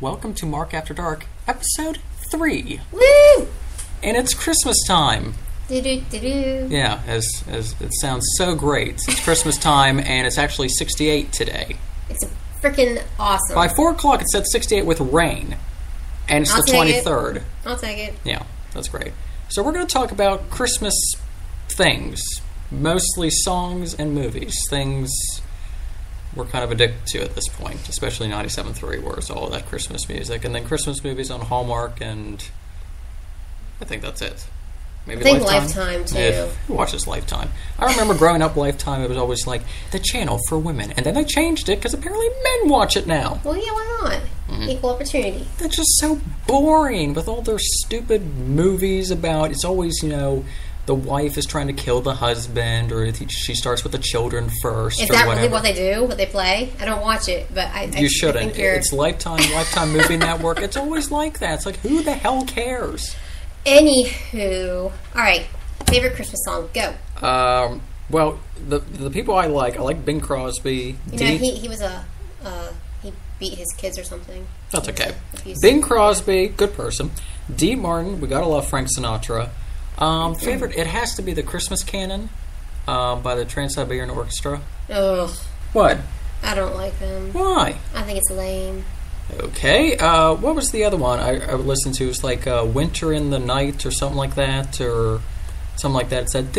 welcome to Mark After Dark, episode 3. Woo! And it's Christmas time. Do do do do. Yeah, as, as it sounds so great. It's Christmas time, and it's actually 68 today. It's freaking awesome. By 4 o'clock, it said 68 with rain. And it's I'll the take it. 23rd. I'll take it. Yeah, that's great. So we're going to talk about Christmas things, mostly songs and movies. Things we're kind of addicted to at this point, especially 97.3, where it's all that Christmas music. And then Christmas movies on Hallmark, and I think that's it. Maybe I think Lifetime, too. Yeah, who watches Lifetime? I remember growing up, Lifetime, it was always like the channel for women. And then they changed it because apparently men watch it now. Well, yeah, why not? Mm-hmm. Equal opportunity. That's just so boring with all their stupid movies about. It's always you know the wife is trying to kill the husband, or she starts with the children first, Is or that really what they do? What they play? I don't watch it, but I. I you I shouldn't. think you're, It's Lifetime, Lifetime Movie Network. It's always like that. It's like who the hell cares? Anywho, all right. Favorite Christmas song? Go. Um, well, the the people I like, I like Bing Crosby. You know, he he was a uh, he beat his kids or something. That's okay. Bing Crosby, good person. Dean Martin, we gotta love Frank Sinatra. Um, favorite, it has to be the Christmas Canon uh, by the Trans Siberian Orchestra. Ugh, What? I don't like them. Why? I think it's lame. Okay. Uh, what was the other one I, I would listen to? It was like uh, Winter in the Night or something like that, or something like that. It said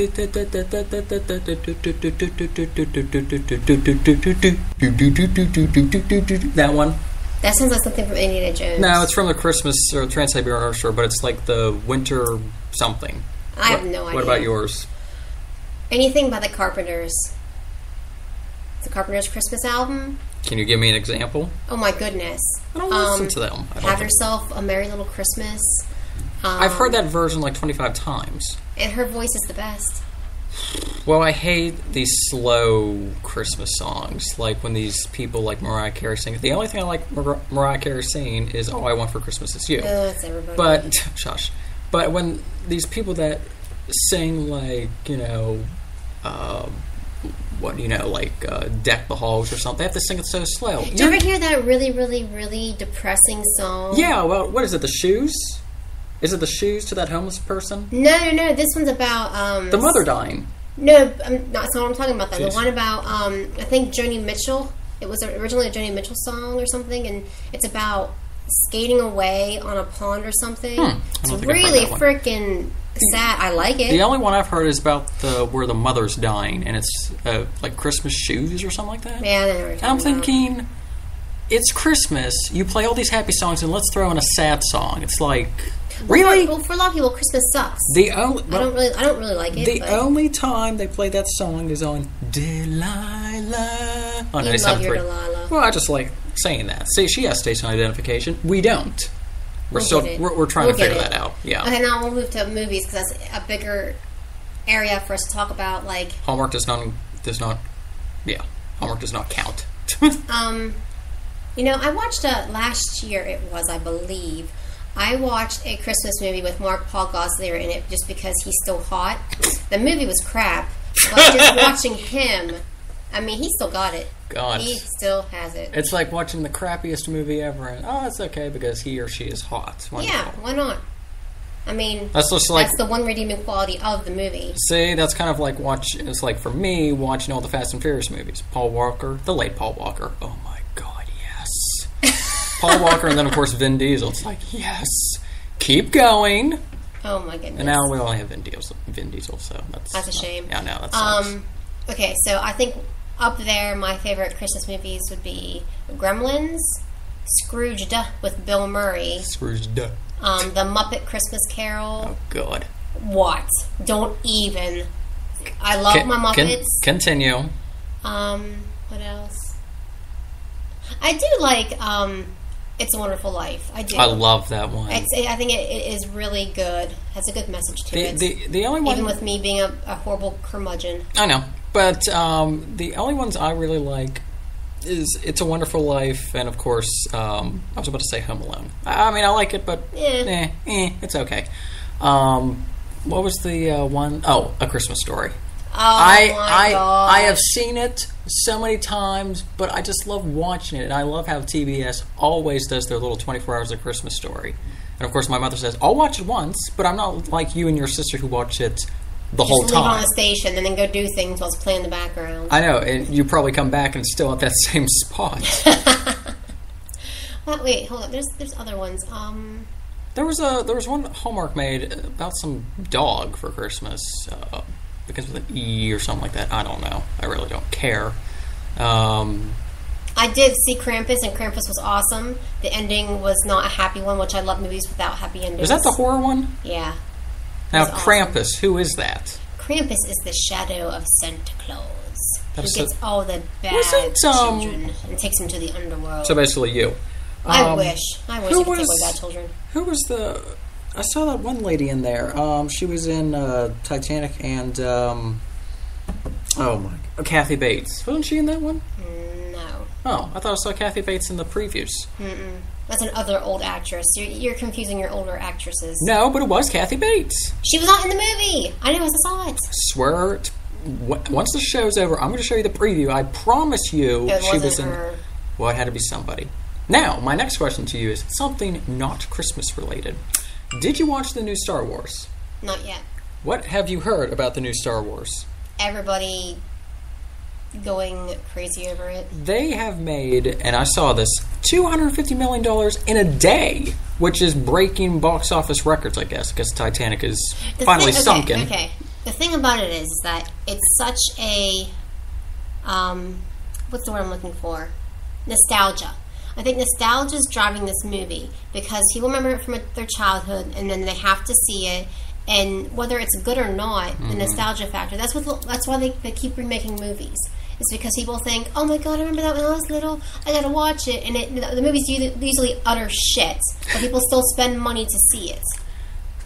that one. That sounds like something from Indiana Jones. No, it's from the Christmas or Trans Siberian Orchestra, but it's like the Winter something. I have no idea. What about yours? Anything by the Carpenters. The Carpenters Christmas album. Can you give me an example? Oh my goodness. I don't Um, listen to them. Have yourself a merry little Christmas. Um, I've heard that version like 25 times. and her voice is the best. Well, I hate these slow Christmas songs, like when these people like Mariah Carey sing. The only thing I like Mar- Mariah Carey singing is "All I Want for Christmas Is You." Oh, it's everybody. But shush. But when these people that sing like you know, uh, what you know, like uh, "Deck the Halls" or something, they have to sing it so slow. Did you ever hear that really, really, really depressing song? Yeah. Well, what is it? The shoes? Is it the shoes to that homeless person? No, no, no. This one's about um. The mother dying. No, I'm not. That's not what I'm talking about. Though. Jeez. The one about um. I think Joni Mitchell. It was originally a Joni Mitchell song or something, and it's about skating away on a pond or something. Hmm. It's I don't think I've heard really freaking sad. I like it. The only one I've heard is about the where the mother's dying, and it's uh, like Christmas shoes or something like that. yeah, I know what you're And I'm about. thinking, it's Christmas. You play all these happy songs, and let's throw in a sad song. It's like, really? Well, for a lot of people, Christmas sucks. The only I don't really, I don't really like it. the but only time they play that song is on Delilah on You love your 97.3. Delilah. Well, I just like saying that. See, she has station identification. We don't. We're We'll still get it. we're, we're trying We'll to figure it. that out. Yeah. Okay, now we'll move to movies because that's a bigger area for us to talk about. Like, Hallmark does not does not. Yeah, Hallmark does not count. um, you know, I watched a last year. It was, I believe. I watched a Christmas movie with Mark Paul Gosselaar in it just because he's still hot. The movie was crap, but just watching him, I mean, he still got it. God. He still has it. It's like watching the crappiest movie ever, and oh, it's okay because he or she is hot. Yeah, why not? I mean, That's just like that's the one redeeming quality of the movie. see, that's kind of like watch. It's like for me watching all the Fast and Furious movies. Paul Walker, the late Paul Walker. Oh my God, yes. Paul Walker, and then of course Vin Diesel. It's like yes, keep going. Oh my goodness. And now we only have Vin Diesel. Vin Diesel, so that's That's a shame. Yeah, no, that sucks. Um, okay, so I think up there, my favorite Christmas movies would be Gremlins, Scrooged with Bill Murray, Scrooge. Duh. um, The Muppet Christmas Carol. Oh God. What? Don't even. I love Con- my Muppets. continue. um, what else? I do like um, It's a Wonderful Life. I do. I love that one. It's, I think it, it is really good. Has a good message to the, it. the the only one Even with me being a, a horrible curmudgeon. I know, but um, the only ones I really like is "It's a Wonderful Life" and, of course, um, I was about to say "Home Alone." I, I mean, I like it, but Eh. eh, eh, it's okay. Um, what was the uh, one? Oh, A Christmas Story. Oh I my I god! I have seen it so many times, but I just love watching it, and I love how TBS always does their little 24 hours of Christmas story. And of course, my mother says I'll watch it once, but I'm not like you and your sister who watch it the whole Just leave on the station and then go do things while it's playing in the background. I know, and you probably come back and it's still at that same spot. Wait, wait, hold on. There's there's other ones. Um, There was a there was one Hallmark made about some dog for Christmas. Uh, begins with an E or something like that. I don't know. I really don't care. Um, I did see Krampus, and Krampus was awesome. The ending was not a happy one, which I love movies without happy endings. is that the horror one? Yeah. Now That's awesome. Krampus, who is that? Krampus is the shadow of Santa Claus. That He gets so- all the bad um, children and takes them to the underworld. So basically, you. I Um, wish. I wish who I could take away bad children. Who was the? I saw that one lady in there. Um, she was in uh, Titanic and um, oh my, oh, Kathy Bates. Wasn't she in that one? No. Oh, I thought I saw Kathy Bates in the previews. Mm-mm. That's another old actress. You're, you're confusing your older actresses. No, but it was Kathy Bates. She was not in the movie. I know, I saw it. Swear. It, once the show's over, I'm going to show you the preview. I promise you, It she was in. her. Well, it had to be somebody. Now, my next question to you is something not Christmas related. Did you watch the new Star Wars? Not yet. What have you heard about the new Star Wars? Everybody going crazy over it. They have made, and I saw this, $250 million in a day, which is breaking box office records, I guess, because Titanic is The finally thing, sunken. Okay, okay. The thing about it is, is that it's such a um, what's the word I'm looking for? Nostalgia. I think nostalgia is driving this movie because people remember it from their childhood, and then they have to see it. And whether it's good or not, Mm-hmm. the nostalgia factor. That's what. That's why they, they keep remaking movies. It's because people think, "Oh my god, I remember that when I was little. I gotta watch it." And it, the movie's usually, usually utter shit, but people still spend money to see it.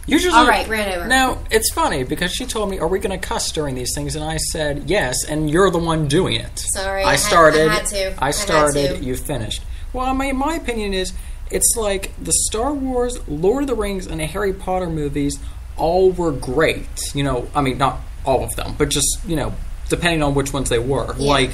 Usually, All right, ran over. Now it's funny because she told me, "Are we going to cuss during these things?" And I said, "Yes." And you're the one doing it. Sorry, I I had- started. I had to. I I had started. to. You finished. Well, I mean, my opinion is, it's like the Star Wars, Lord of the Rings, and the Harry Potter movies all were great. You know, I mean, not all of them, but just you know, depending on which ones they were. Yeah. Like,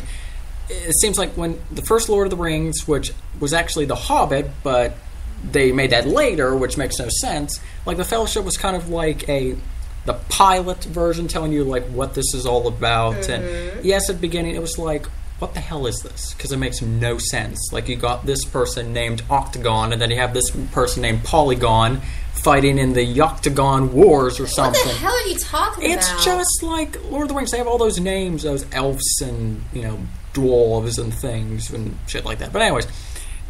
it seems like when the first Lord of the Rings, which was actually The Hobbit, but they made that later, which makes no sense. Like the Fellowship was kind of like a the pilot version, telling you like what this is all about. And mm-hmm. yes, at the beginning it was like, what the hell is this? Because it makes no sense. Like you got this person named Octagon, and then you have this person named Polygon fighting in the Octagon Wars or something. What the hell are you talking about? It's just like Lord of the Rings. They have all those names, those elves and you know dwarves and things and shit like that. But anyways,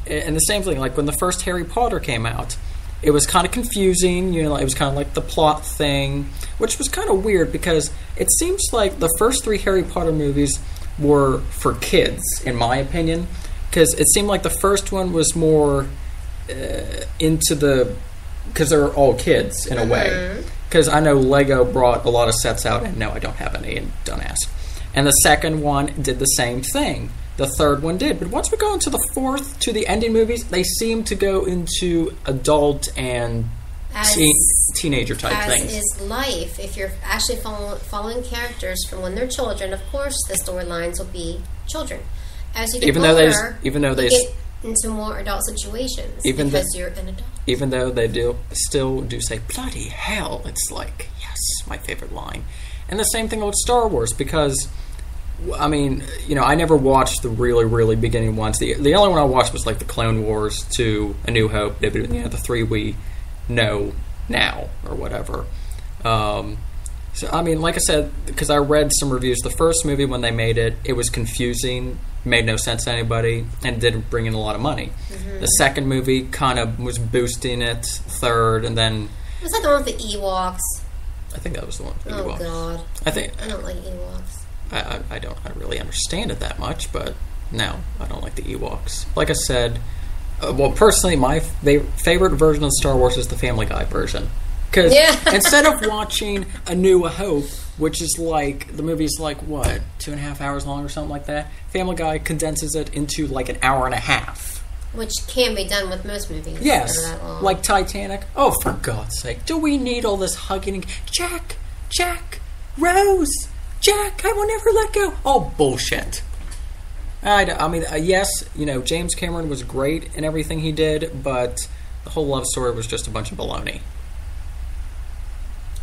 and the same thing. Like when the first Harry Potter came out, it was kind of confusing. You know, it was kind of like the plot thing, which was kind of weird because it seems like the first three Harry Potter movies were for kids, in my opinion. Because it seemed like the first one was more uh, into the because they're all kids in a way. Because I know Lego brought a lot of sets out, and no, I don't have any, and don't ask. And the second one did the same thing. The third one did, but once we go into the fourth, to the ending movies, they seem to go into adult and As- teen, teenager type As things. is life, if you're actually follow, following characters from when they're children, of course the storylines will be children. As you get Even though older, there's- even though they get into more adult situations Even because the- you're an adult. even though they do still do say bloody hell it's like yes my favorite line and the same thing with star wars because i mean you know i never watched the really really beginning ones the, the only one i watched was like the clone wars to a new hope you know the three we know now or whatever um, so i mean like i said because i read some reviews the first movie when they made it it was confusing made no sense to anybody and didn't bring in a lot of money the second movie kind of was boosting it third and then Was that the one with the Ewoks? i think that was the one with the Oh Ewoks. God, i think I don't like Ewoks. I, I, I don't I really understand it that much, but no, I don't like the Ewoks. Like I said, uh, well, personally, my fa- favorite version of Star Wars is the Family Guy version. Because Yeah. instead of watching A New Hope, which is like the movie's like what two and a half hours long or something like that, Family Guy condenses it into like an hour and a half. Which can be done with most movies. Yes, that are that long. like Titanic. Oh, for God's sake, do we need all this hugging? Jack, Jack, Rose, Jack, I will never let go. Oh, bullshit. I, I mean, uh, yes, you know, James Cameron was great in everything he did, but the whole love story was just a bunch of baloney.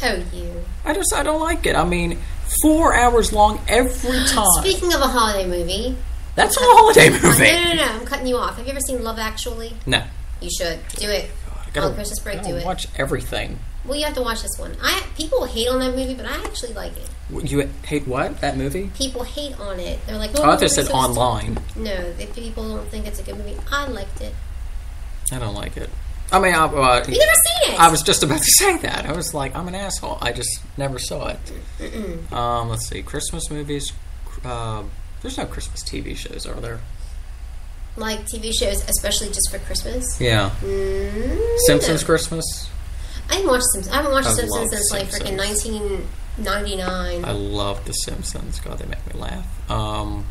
Oh, you. I just, I don't like it. I mean, four hours long every time. Speaking of a holiday movie, That's a holiday movie. no, no, no, I'm cutting you off. Have you ever seen Love Actually? No. You should do it. I gotta, On Christmas break, I gotta do it. watch everything. Well, you have to watch this one. I people hate on that movie, but I actually like it. You hate what? That movie? People hate on it. They're like, Oh, "Oh, I it's said so online. No, the people don't think it's a good movie. I liked it. I don't like it. I mean, I, uh, You never seen it? I was just about to say that. I was like, I'm an asshole. I just never saw it. Um, let's see, Christmas movies. Uh, there's no Christmas TV shows, are there? like TV shows, especially just for Christmas. Yeah, Mm, Simpsons. Christmas. I haven't watched Simpsons. I haven't watched I Simpsons since like freaking 1999. I love The Simpsons. God, they make me laugh. Um,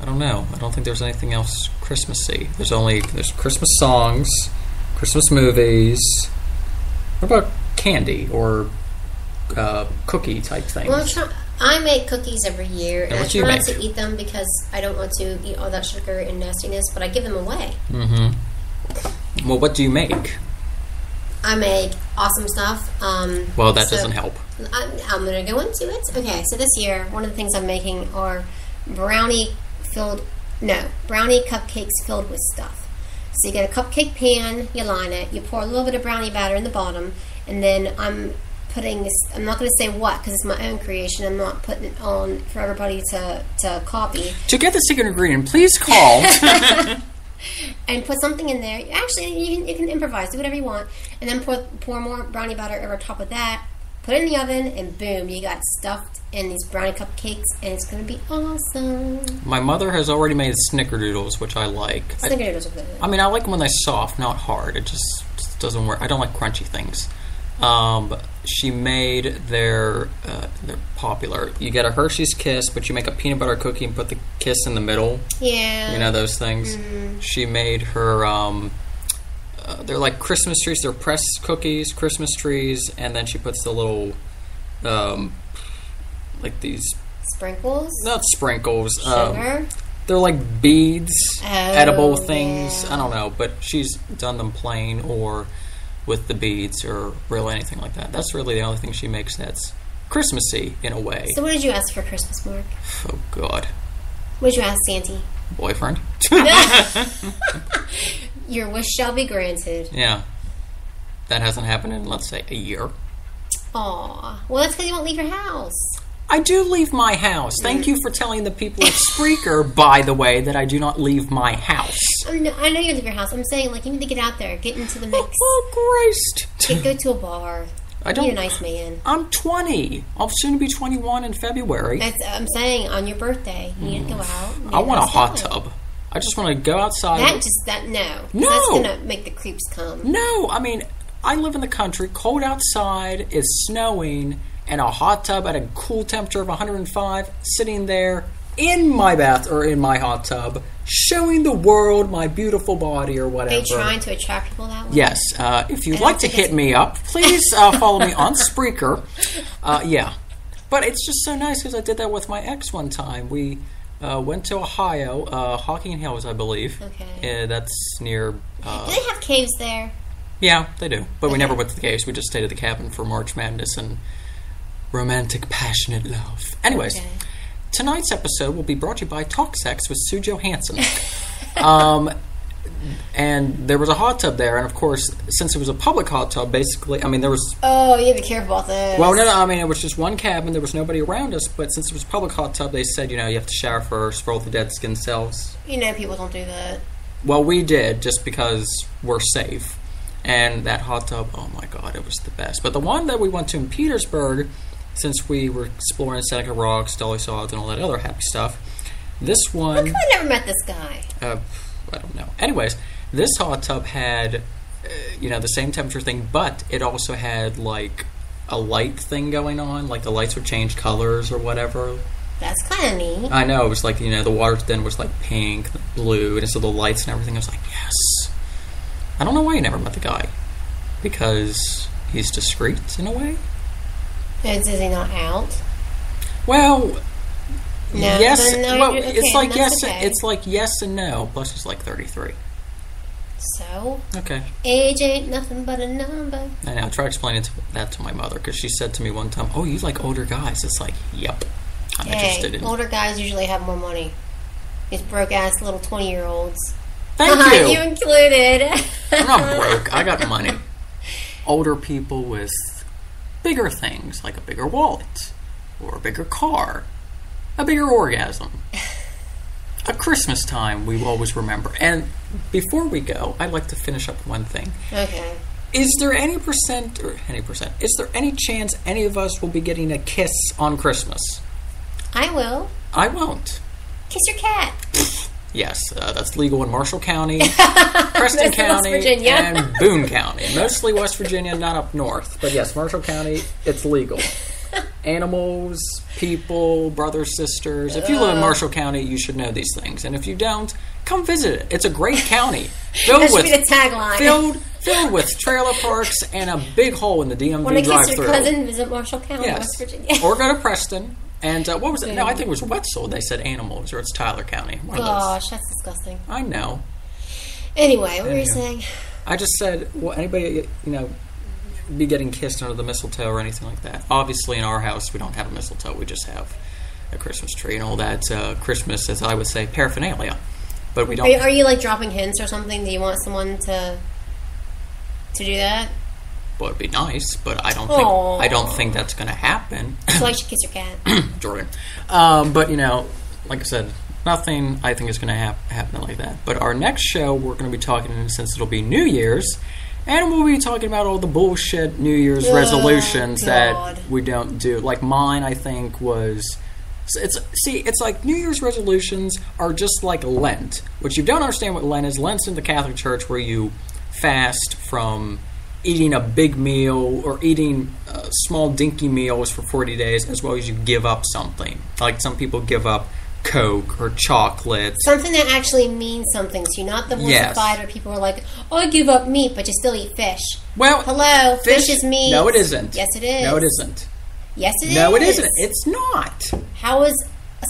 I don't know. I don't think there's anything else Christmassy. There's only there's Christmas songs, Christmas movies. What about candy or uh, cookie type things? Well, try- I make cookies every year, and And I try not to eat them because I don't want to eat all that sugar and nastiness. But I give them away. Mm-hmm. Well, what do you make? I make awesome stuff. Um, Well, that so- doesn't help. I'm, I'm going to go into it. Okay, so this year, one of the things I'm making are brownie filled, no, brownie cupcakes filled with stuff. So you get a cupcake pan, you line it, you pour a little bit of brownie batter in the bottom, and then I'm putting this, I'm not going to say what because it's my own creation. I'm not putting it on for everybody to, to copy. To get the secret ingredient, please call. and put something in there. Actually, you can, you can improvise, do whatever you want, and then pour pour more brownie batter over top of that. Put it in the oven, and boom, you got stuffed in these brownie cupcakes, and it's gonna be awesome. My mother has already made snickerdoodles, which I like. I, Snickerdoodles are good. I mean, I like them when they're soft, not hard. It just, just doesn't work. I don't like crunchy things. Um, she made their uh, they're popular. You get a Hershey's Kiss, but you make a peanut butter cookie and put the kiss in the middle. Yeah, You know those things. She made her. Um, uh, they're like Christmas trees. They're pressed cookies, Christmas trees, and then she puts the little, um, like these sprinkles, not sprinkles. Um, sugar. they're like beads, Oh, edible things. yeah. I don't know, but she's done them plain or with the beads or really anything like that. That's really the only thing she makes that's Christmassy in a way. So, what did you ask for Christmas, Mark? oh God, What did you ask Santa? boyfriend. Your wish shall be granted. yeah, that hasn't happened in let's say a year. Aw, well, that's because you won't leave your house. I do leave my house. Thank you for telling the people of Spreaker, by the way, that I do not leave my house. Oh, I know, I know you leave your house. I'm saying, like, you need to get out there, get into the oh, mix, Oh, Christ. get, go to a bar. I Be a don't. nice man. I'm 20. I'll soon be 21 in February. That's, I'm saying on your birthday, you need to go out. I want a hot tub. I just want to go outside. That just that no, No. that's gonna make the creeps come. no, I mean, I live in the country, cold outside, it's snowing, and a hot tub at a cool temperature of 105, sitting there in my bath or in my hot tub, showing the world my beautiful body or whatever. Are you trying to attract people that way? Yes, uh, if you'd like to hit it's- me up, please uh, follow me on Spreaker. Uh, yeah, but it's just so nice because I did that with my ex one time. We uh, went to Ohio, uh, Hocking Hills, I believe. Okay. Uh, that's near. Uh, Do they have caves there? yeah, they do. But we never went to the caves. We just stayed at the cabin for March Madness and romantic, passionate love. Anyways, Okay. tonight's episode will be brought to you by Talk Sex with Sue Johanson. um, and there was a hot tub there, and of course, since it was a public hot tub, basically, I mean, there was Oh, you have to be careful about this. well, no, no, I mean, it was just one cabin. There was nobody around us, but since it was a public hot tub, they said, you know, you have to shower first for all the dead skin cells. You know, people don't do that. Well, we did just because we're safe. And that hot tub, oh my god, it was the best. But the one that we went to in Petersburg, since we were exploring Seneca Rocks, Dolly Sods, and all that other happy stuff, this one, How come I never met this guy. uh, I don't know. Anyways, this hot tub had, uh, you know, the same temperature thing, but it also had like a light thing going on, like the lights would change colors or whatever. That's kind of neat. I know it was like you know the water then was like pink, blue, and so the lights and everything. I was like, yes. I don't know why you never met the guy, because he's discreet in a way. Is, is he not out? Well, No, yes. no, well, okay, it's like yes. okay. It's like yes and no. Plus, she's like thirty-three. So, Okay. age ain't nothing but a number. I know. I try explaining that to my mother because she said to me one time, "Oh, you like older guys?" It's like, "Yep, I'm interested Hey, in." older guys usually have more money. These broke ass little 20 year olds. Thank you you. included. I'm not broke. I got money. Older people with bigger things, like a bigger wallet, or a bigger car, a bigger orgasm. A Christmas time we always remember. And before we go, I'd like to finish up one thing. Okay. Is there any percent, or any percent, is there any chance any of us will be getting a kiss on Christmas? I will. I won't. Kiss your cat. Yes, uh, that's legal in Marshall County, Preston County, and Boone County. Mostly West Virginia, not up north. But yes, Marshall County, it's legal. Animals, people, brothers, sisters. If you live in Marshall County, you should know these things. And if you don't, come visit it. It's a great county. Filled with tagline. filled filled with trailer parks and a big hole in the DMV Want to kiss drive-through. your cousin? Visit Marshall County, Yes. West Virginia. or go to Preston. And uh, what was it? No, I think it was Wetzel. They said animals, or it's Tyler County. One. Gosh, that's disgusting. I know. Anyway, what were you saying? I just said, well, anybody, you know, be getting kissed under the mistletoe or anything like that. Obviously, in our house, we don't have a mistletoe. We just have a Christmas tree and all that uh, Christmas, as I would say, paraphernalia. But we don't. Are you, are you like dropping hints or something? Do you want someone to to do that? Well, it'd be nice, but I don't think Aw. I don't think that's going to happen, So I should kiss your cat. Jordan. Um, but you know, like I said, nothing I think is going to hap- happen like that. But our next show, we're going to be talking since it'll be New Year's. And we'll be talking about all the bullshit New Year's Oh, resolutions God. that we don't do. Like mine, I think was it's see, it's like New Year's resolutions are just like Lent. which you don't understand what Lent is, Lent's in the Catholic Church where you fast from eating a big meal or eating uh, small dinky meals for 40 days as well as you give up something. Like some people give up Coke or chocolate. Something that actually means something to you, not the Yes. where people are like, "Oh, I give up meat, but you still eat fish." Well, Hello, fish, is meat. No, it isn't. Yes, it is. No, it isn't. Yes, it is. No, it isn't. It's not. How is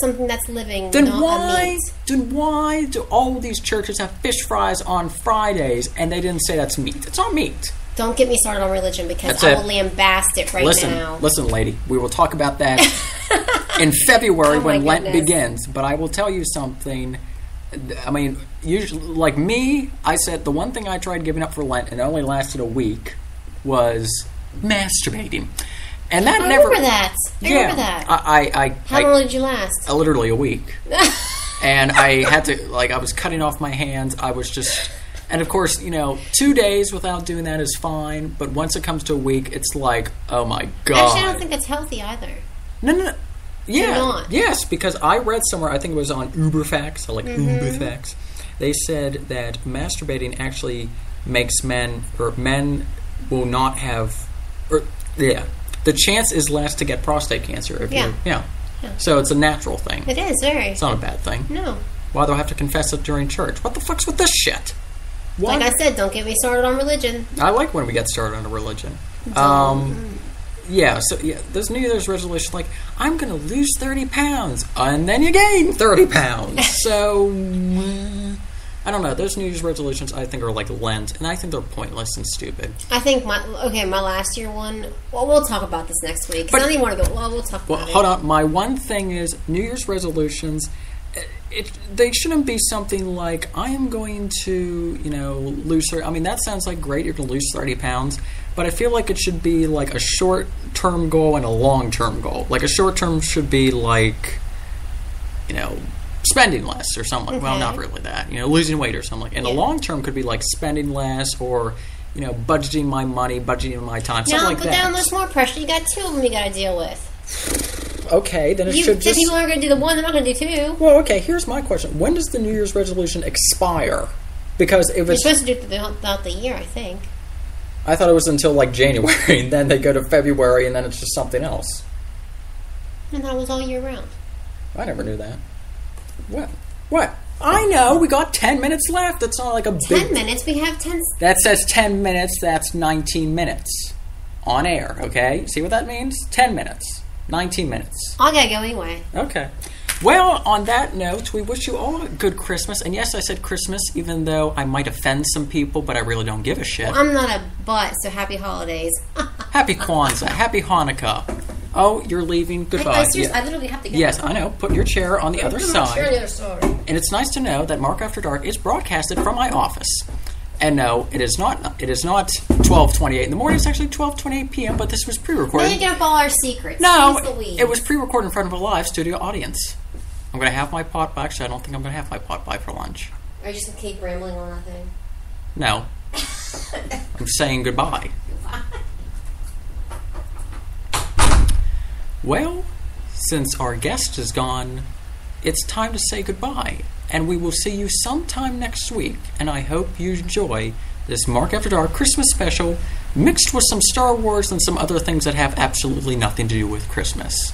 something that's living Then why? meat? Then why do all these churches have fish fries on Fridays and they didn't say that's meat? It's not meat. Don't get me started on religion because That's I it. will lambast it right listen, now. listen, lady. We will talk about that in February Oh when Lent begins. But I will tell you something. I mean, usually, like me, I said the one thing I tried giving up for Lent and it only lasted a week was masturbating, and that I never. remember that. I yeah, remember that. I, I, I, How I- long did you last? uh, literally a week. and I had to like I was cutting off my hands. I was just and of course, you know, two days without doing that is fine, but once it comes to a week, it's like, oh my god. Actually, I don't think that's healthy either. no, no, no. Yeah, not. yes, because I read somewhere. I think it was on UberFacts. I like Mm-hmm. UberFacts. They said that masturbating actually makes men or men will not have, or yeah, the chance is less to get prostate cancer if Yeah. you yeah. Yeah. So it's a natural thing. It is very. It's not a bad thing. No. Why do I have to confess it during church? What the fuck's with this shit? Like I said, don't get me started on religion. I like when we get started on a religion. Um, yeah, so yeah, this New Year's resolution, like I'm going to lose thirty pounds, and then you gain thirty pounds. so mm, I don't know. Those New Year's resolutions, I think, are like Lent, and I think they're pointless and stupid. I think my okay, my last year one. Well, we'll talk about this next week. But- I don't even want to go. Well, we'll talk Well, hold it. on. My one thing is New Year's resolutions. It, they shouldn't be something like I am going to, you know, lose. 30, I mean, that sounds like great. You're going to lose thirty pounds, but I feel like it should be like a short-term goal and a long-term goal. Like a short-term should be like, you know, spending less or something. Well, not mm-hmm. really that. You know, losing weight or something. And the Yeah. long-term could be like spending less or, you know, budgeting my money, budgeting my time, something No, like but that. then there's more pressure. You got two of them you got to deal with. Okay, then it You, should if just. people aren't going to do the one, they're not going to do two. Well, okay, here's my question. When does the New Year's resolution expire? Because if You're it's, supposed to do it throughout throughout the year, I think. I thought it was until like January, and then they go to February, and then it's just something else. And that was all year round. I never knew that. What? What? I know. We got ten minutes left. That's not like a Ten big. minutes. We have ten. That says ten minutes. That's nineteen minutes on air. Okay. See what that means? Ten minutes. 19 minutes. I gotta go anyway. Okay. Well, on that note, we wish you all a good Christmas. And yes, I said Christmas, even though I might offend some people, but I really don't give a shit. I'm not a butt, so happy holidays. Happy Kwanzaa. Happy Hanukkah. Oh, you're leaving. Goodbye. Oh, I, Yeah. I literally have to get Yes, I know. Put your chair on the other my chair the other side. And it's nice to know that Mark After Dark is broadcasted from my office. And no, it is not. It is not 12:28 in the morning. It's actually 12:28 p.m. But this was pre-recorded. you get up all our secrets. No, it was pre-recorded in front of a live studio audience. I'm going to have my pot pie. Actually, I don't think I'm going to have my pot pie for lunch. Are you just gonna keep rambling on that thing? No, I'm saying goodbye. Well, since our guest is gone, it's time to say goodbye. And we will see you sometime next week. And I hope you enjoy this Mark After Dark Christmas special mixed with some Star Wars and some other things that have absolutely nothing to do with Christmas.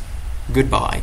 Goodbye.